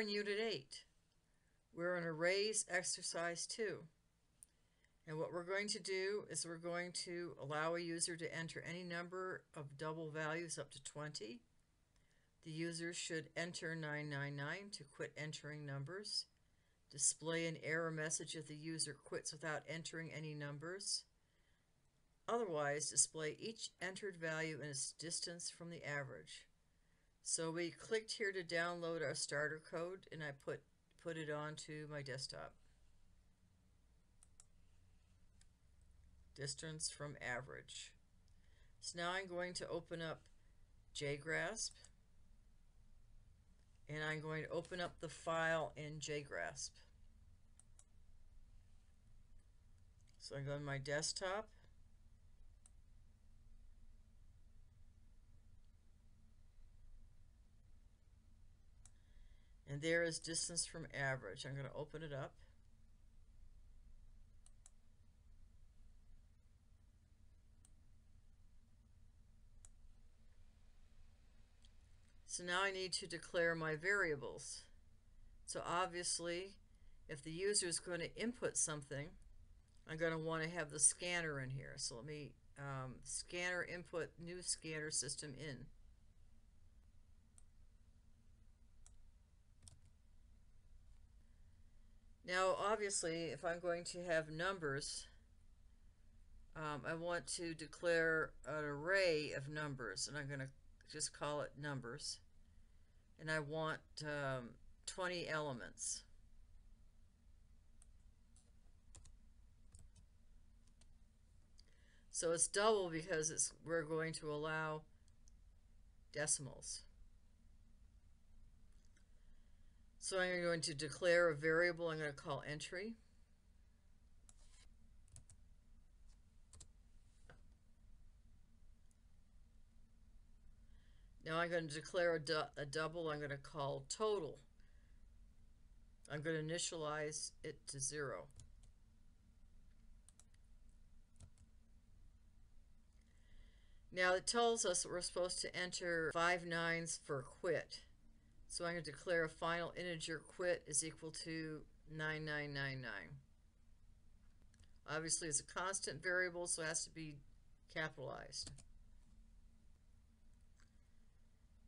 in Unit 8. We're in a Arrays Exercise 2. And what we're going to do is we're going to allow a user to enter any number of double values up to 20. The user should enter 999 to quit entering numbers. Display an error message if the user quits without entering any numbers. Otherwise, display each entered value in its distance from the average. So we clicked here to download our starter code and I put, put it onto my desktop. Distance from average. So now I'm going to open up JGrasp and I'm going to open up the file in JGrasp. So I go to my desktop and there is distance from average. I'm going to open it up. So now I need to declare my variables. So obviously, if the user is going to input something, I'm going to want to have the scanner in here. So let me um, scanner input new scanner system in. Now, obviously, if I'm going to have numbers, um, I want to declare an array of numbers, and I'm going to just call it numbers. And I want um, 20 elements. So it's double because it's, we're going to allow decimals. So I'm going to declare a variable I'm going to call entry. Now I'm going to declare a, du a double I'm going to call total. I'm going to initialize it to zero. Now it tells us that we're supposed to enter five nines for quit. So I'm going to declare a final integer quit is equal to 9999. Obviously it's a constant variable so it has to be capitalized.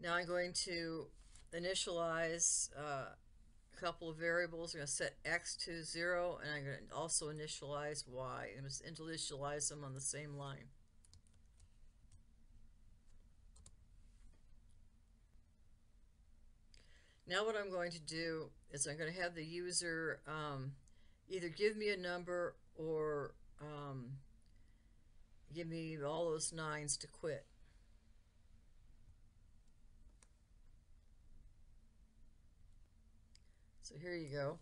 Now I'm going to initialize uh, a couple of variables. I'm going to set x to 0 and I'm going to also initialize y. I'm going to initialize them on the same line. Now what I'm going to do is I'm going to have the user um, either give me a number or um, give me all those nines to quit. So here you go.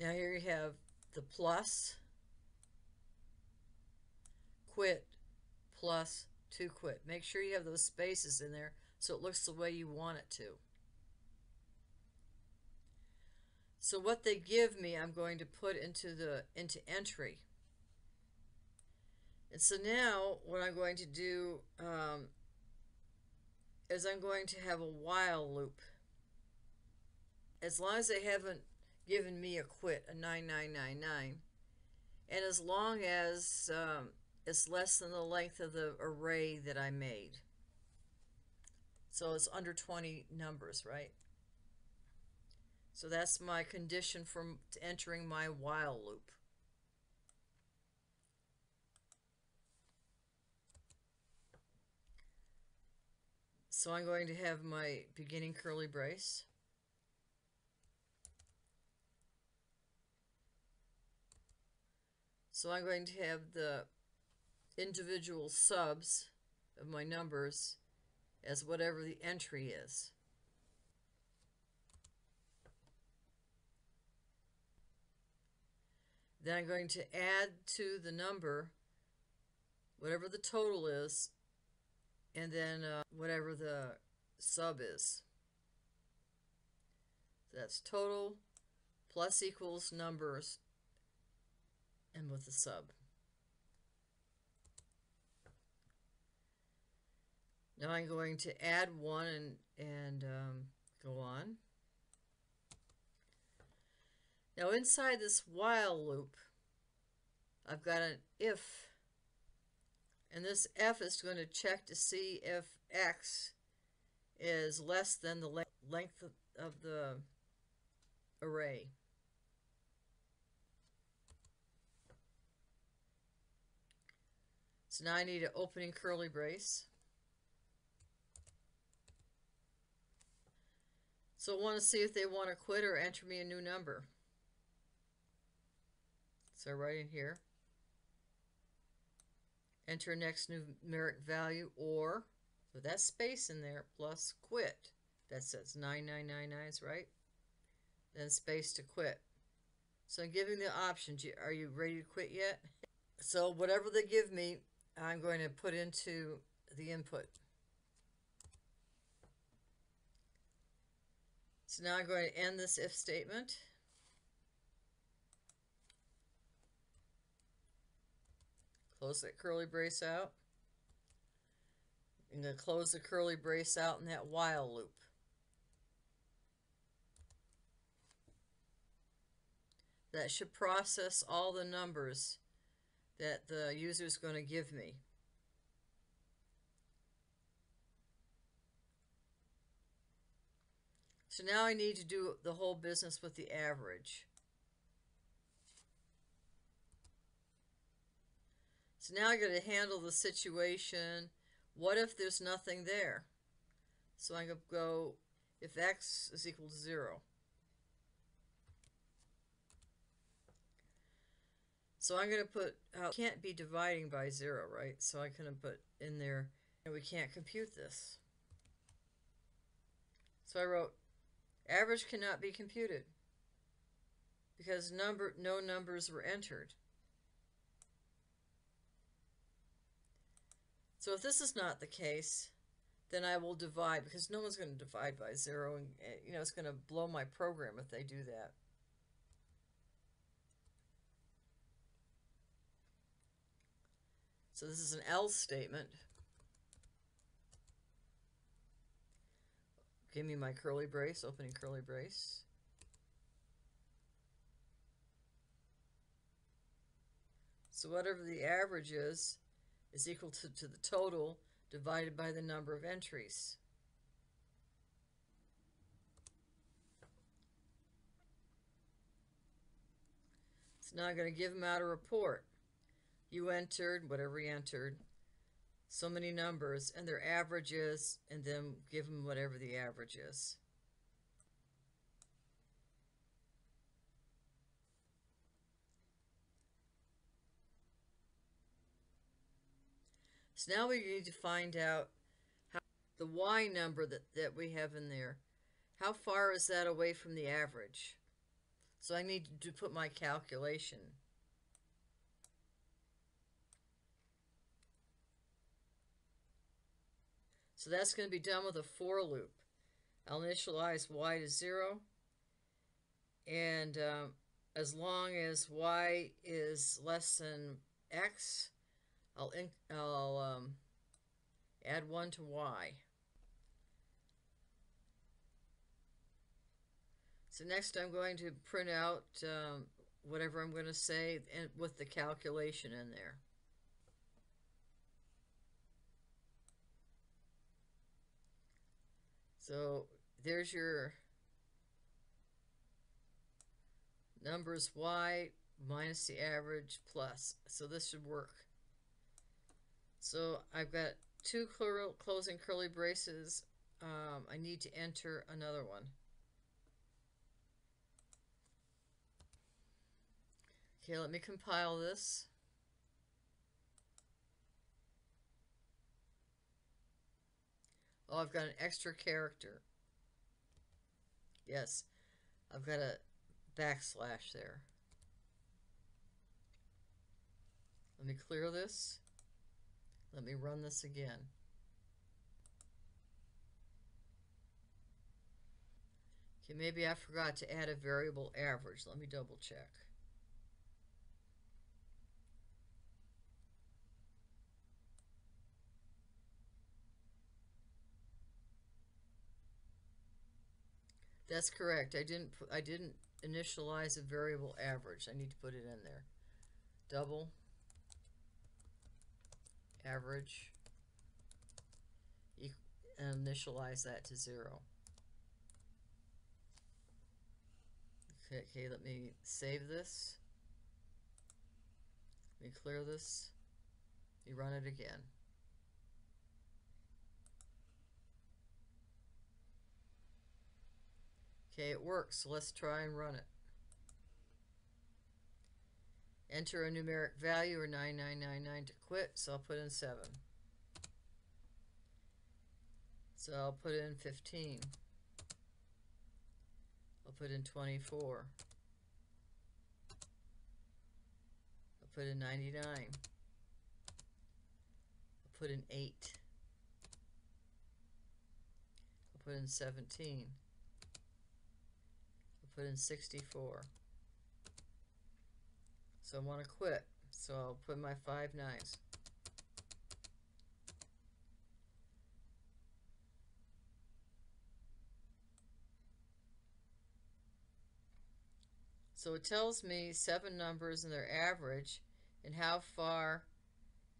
Now here you have the plus, quit, plus, to quit. Make sure you have those spaces in there so it looks the way you want it to. So what they give me, I'm going to put into the into entry. And so now what I'm going to do um, is I'm going to have a while loop. As long as they haven't given me a quit, a 9999, and as long as um, it's less than the length of the array that I made. So it's under 20 numbers, right? So that's my condition for entering my while loop. So I'm going to have my beginning curly brace. So I'm going to have the individual subs of my numbers as whatever the entry is. Then I'm going to add to the number whatever the total is and then uh, whatever the sub is. So that's total plus equals numbers and with the sub. Now I'm going to add one and, and um, go on. Now inside this while loop, I've got an if, and this f is going to check to see if x is less than the length of the array. So now I need an opening curly brace. So I want to see if they want to quit or enter me a new number. So right in here. Enter next numeric value or, with that space in there, plus quit. That says 9999 is right. Then space to quit. So I'm giving the options. Are you ready to quit yet? So whatever they give me, I'm going to put into the input. So now I'm going to end this if statement. Close that curly brace out. I'm going to close the curly brace out in that while loop. That should process all the numbers that the user is going to give me. So now I need to do the whole business with the average. So now I got to handle the situation. What if there's nothing there? So I'm going to go if x is equal to 0. So I'm going to put, uh, can't be dividing by 0, right? So I'm going to put in there, and we can't compute this. So I wrote, average cannot be computed because number no numbers were entered. So if this is not the case, then I will divide because no one's going to divide by 0 and eh, you know it's going to blow my program if they do that. So this is an else statement. Give me my curly brace, opening curly brace. So whatever the average is, is equal to, to the total divided by the number of entries. So now going to give them out a report you entered, whatever you entered, so many numbers, and their averages, and then give them whatever the average is. So now we need to find out how the y number that, that we have in there, how far is that away from the average? So I need to put my calculation. So that's going to be done with a for loop. I'll initialize y to 0. And um, as long as y is less than x, I'll, I'll um, add 1 to y. So next I'm going to print out um, whatever I'm going to say and with the calculation in there. So there's your numbers y minus the average plus. So this should work. So I've got two closing curly braces. Um, I need to enter another one. Okay, let me compile this. Oh, I've got an extra character. Yes, I've got a backslash there. Let me clear this. Let me run this again. Okay, maybe I forgot to add a variable average. Let me double check. That's correct. I didn't I didn't initialize a variable average. I need to put it in there. Double average initialize that to zero. Okay, okay, let me save this. Let me clear this. You run it again. Okay, it works, so let's try and run it. Enter a numeric value or 9999 to quit, so I'll put in 7. So I'll put in 15. I'll put in 24. I'll put in 99. I'll put in 8. I'll put in 17. I'll put in 64. I want to quit. So I'll put my five nines. So it tells me seven numbers and their average and how far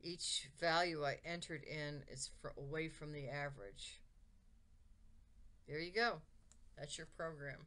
each value I entered in is away from the average. There you go. That's your program.